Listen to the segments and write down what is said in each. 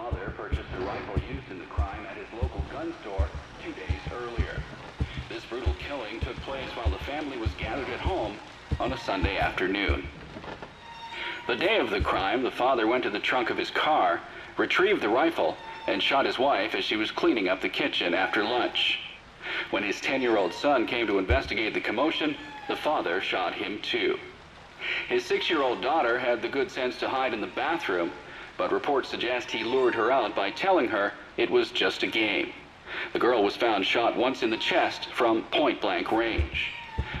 father purchased the rifle used in the crime at his local gun store two days earlier. This brutal killing took place while the family was gathered at home on a Sunday afternoon. The day of the crime, the father went to the trunk of his car, retrieved the rifle, and shot his wife as she was cleaning up the kitchen after lunch. When his 10-year-old son came to investigate the commotion, the father shot him too. His six-year-old daughter had the good sense to hide in the bathroom but reports suggest he lured her out by telling her it was just a game. The girl was found shot once in the chest from point-blank range.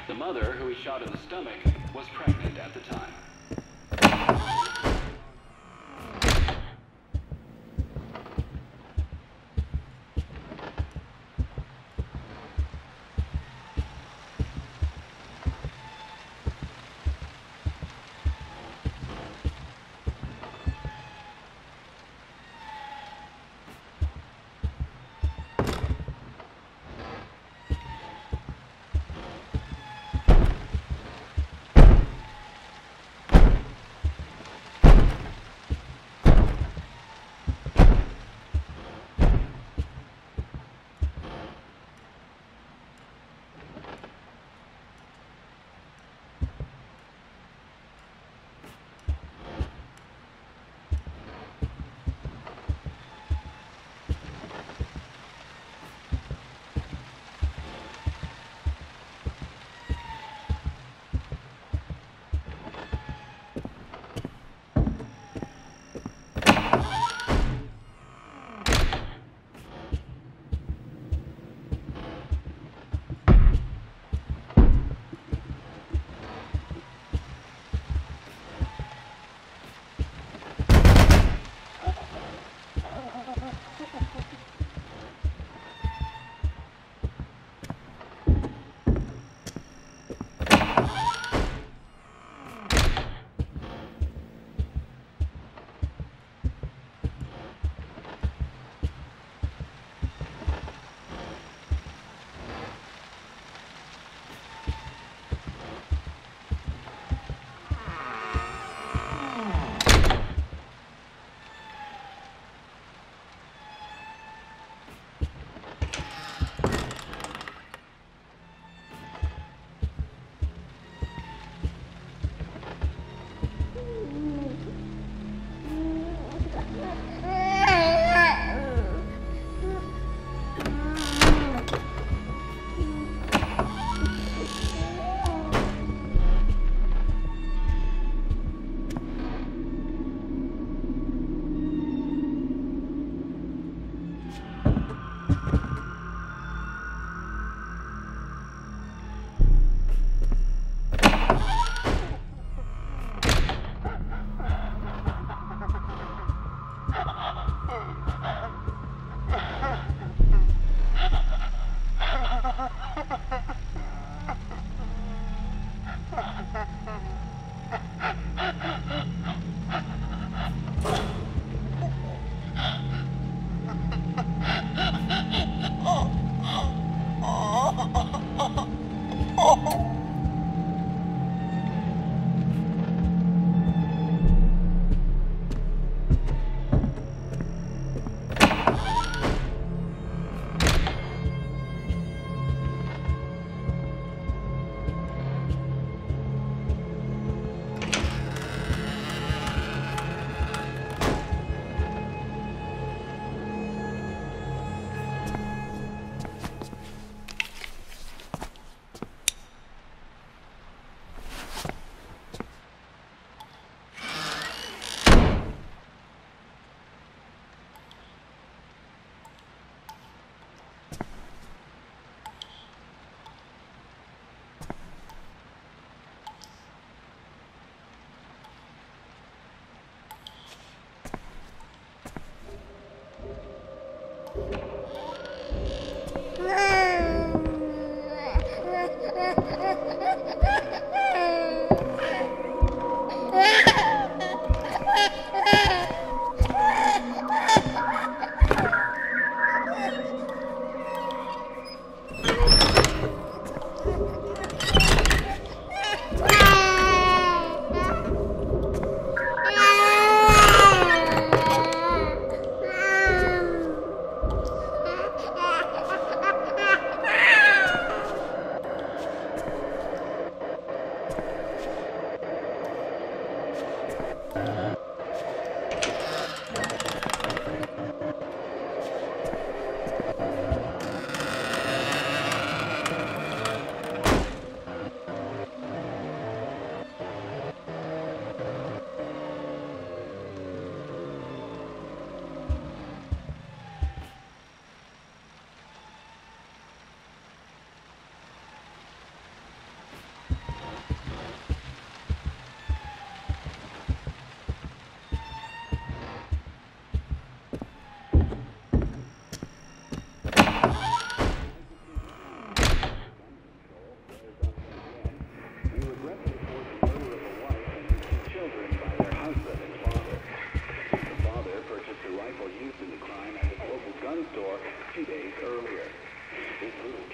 The mother, who he shot in the stomach, was pregnant at the time.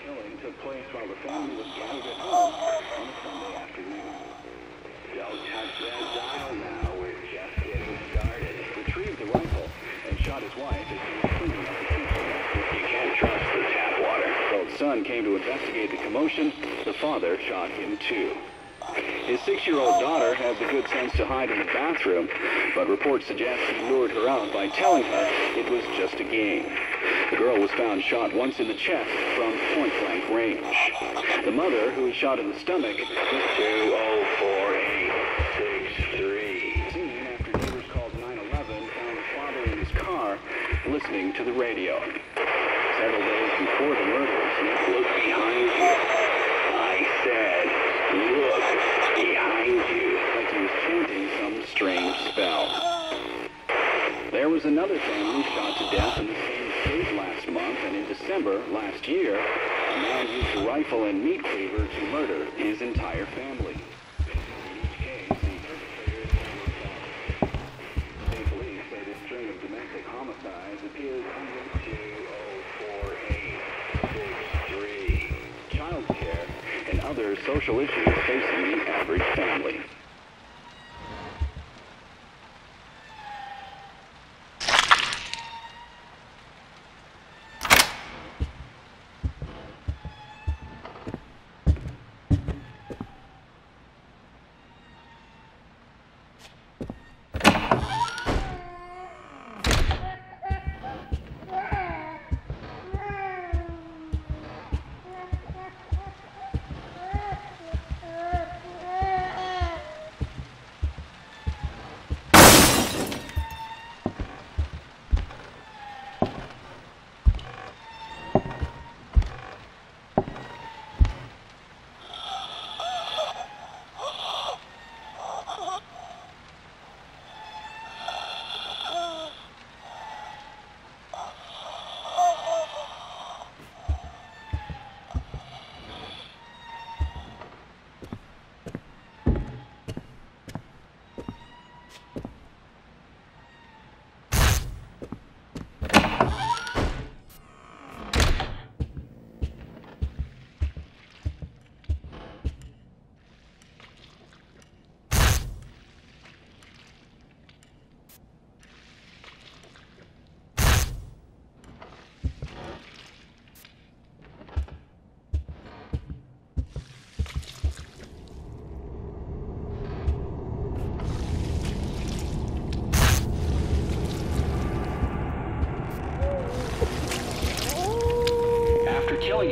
Killing took place while the family was gathered at home on a Sunday afternoon. Oh. Don't touch that dial now. We're just getting started. Retrieved the rifle and shot his wife as he was cleaning up the kitchen. You can't trust the tap water. The son came to investigate the commotion, the father shot him too. His six-year-old daughter had the good sense to hide in the bathroom, but reports suggest he lured her out by telling her it was just a game. The girl was found shot once in the chest from point-blank range. The mother, who was shot in the stomach, was 204863. Scene after neighbors called 911 found the father in his car listening to the radio. Several days before the murders, look behind you. I said, look behind you. Like he was chanting some strange spell. There was another family shot to death in the same last month, and in December last year, a man used a rifle and meat cleaver to murder his entire family. Appears under 204863. Child care and other social issues facing the average family.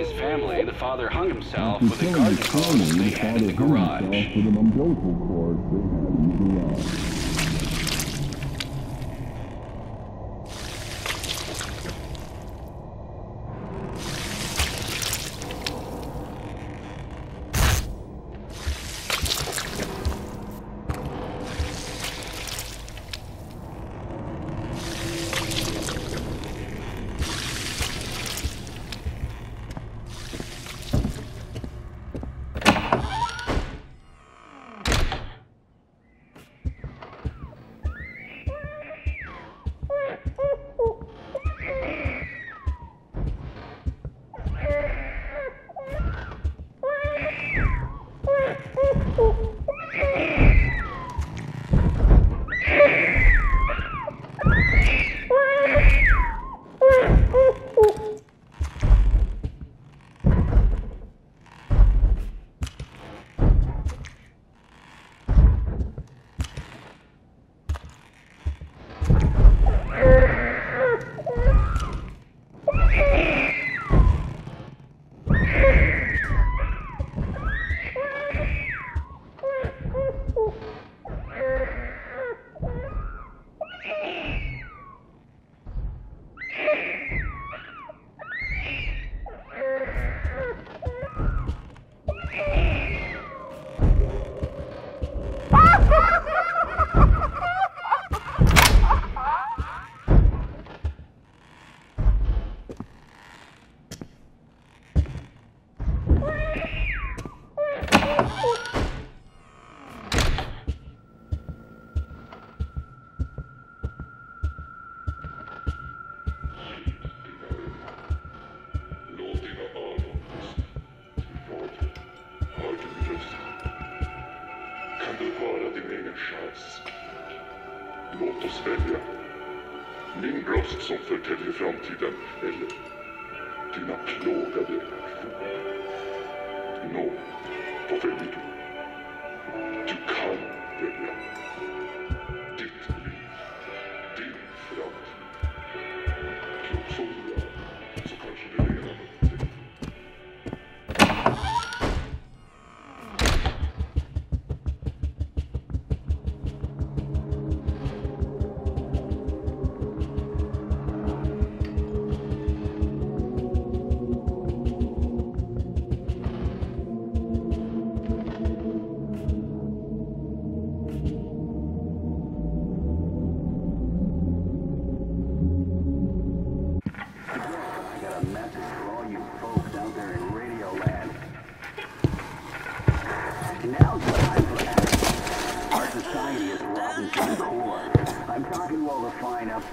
His family, the father hung himself with a garden hose they had in the garage. With an umbilical cord they had in the garage. Välja. Min röst som förtäljer framtiden eller dina plågade fot. Nå, vad väljer? Du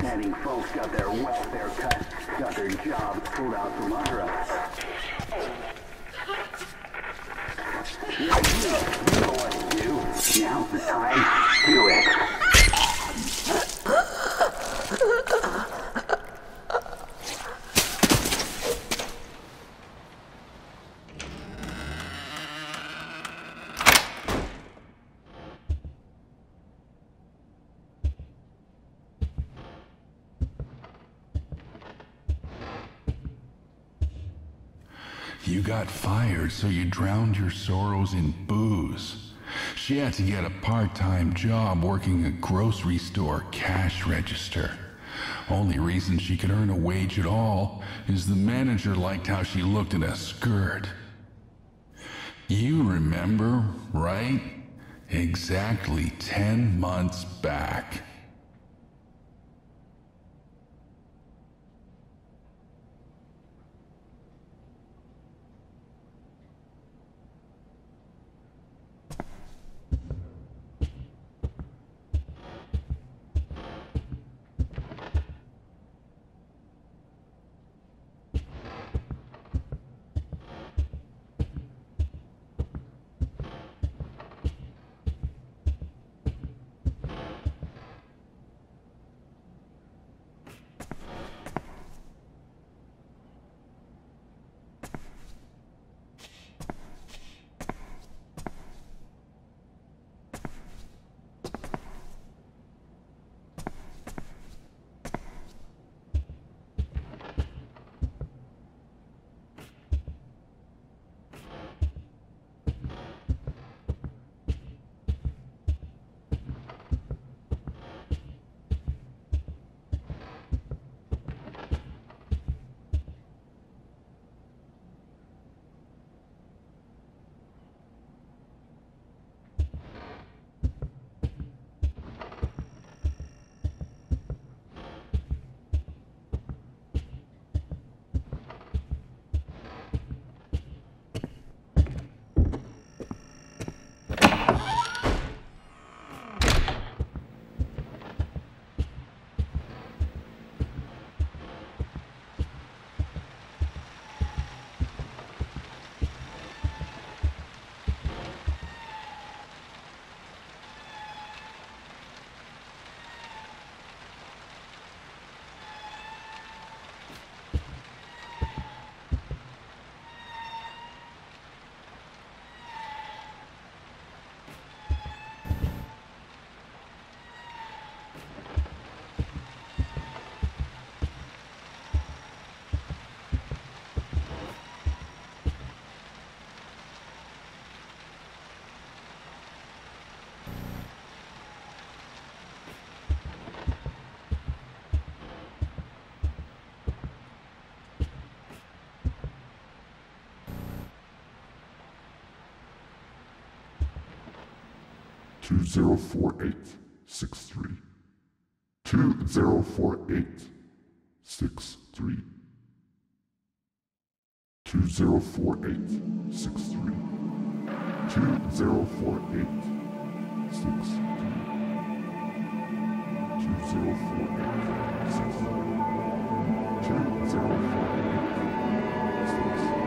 fine, folks got their welfare cut, got their jobs pulled out from under us. Yeah, you, what to do. Now's the time. Do it. You got fired, so you drowned your sorrows in booze. She had to get a part time job working a grocery store cash register. Only reason she could earn a wage at all is the manager liked how she looked in a skirt. You remember, right? Exactly 10 months back. 204863. 204863. 204863. 204863. 204863. 204863.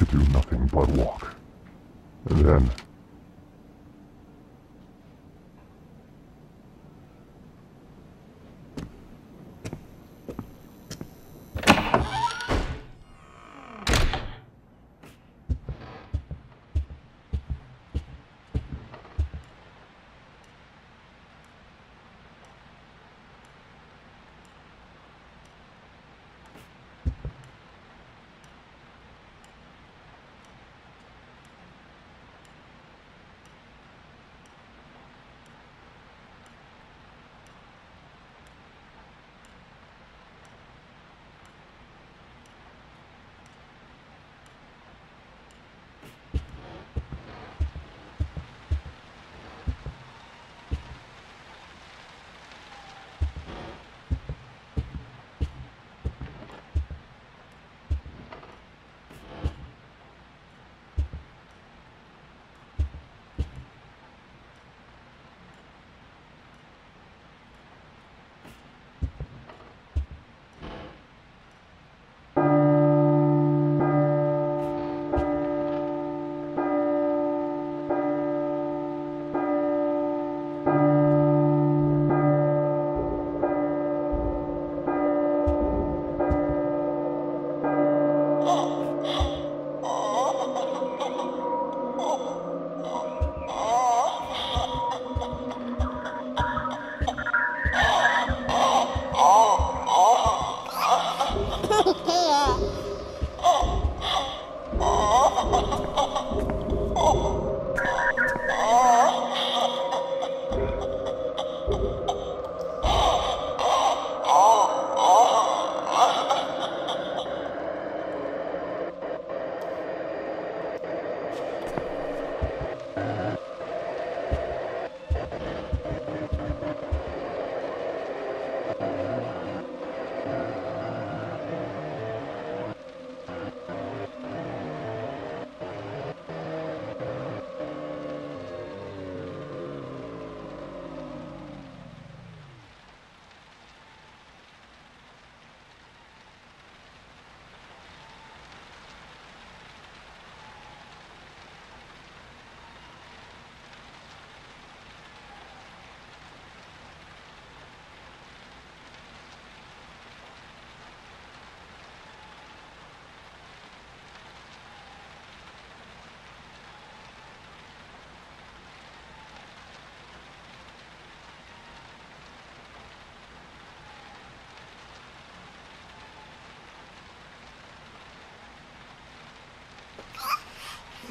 Could do nothing but walk. And then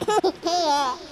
嘿 嘿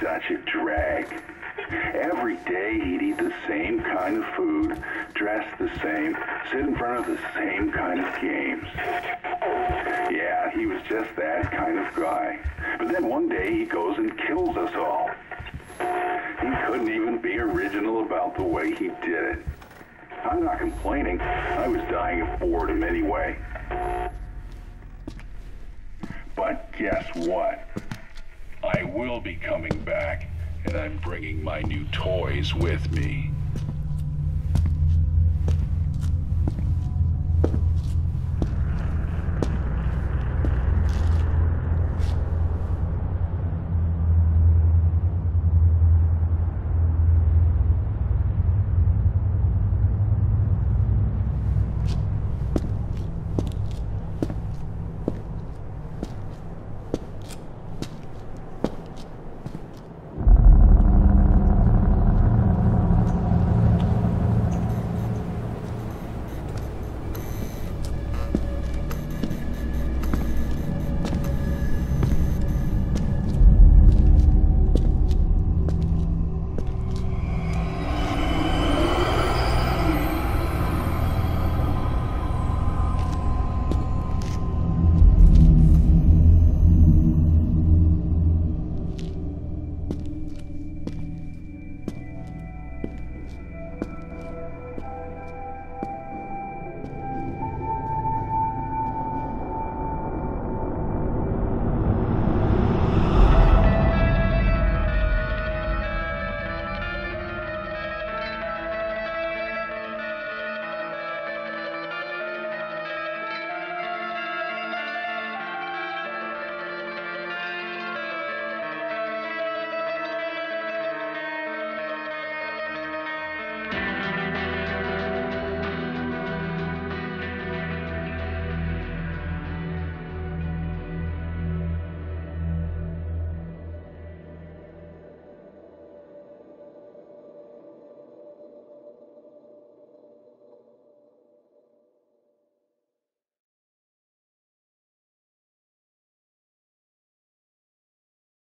such a drag. Every day he'd eat the same kind of food, dress the same, sit in front of the same kind of games. Yeah, he was just that kind of guy. But then one day he goes and kills us all. He couldn't even be original about the way he did it. I'm not complaining. I was dying of boredom anyway. But guess what? I will be coming back, and I'm bringing my new toys with me.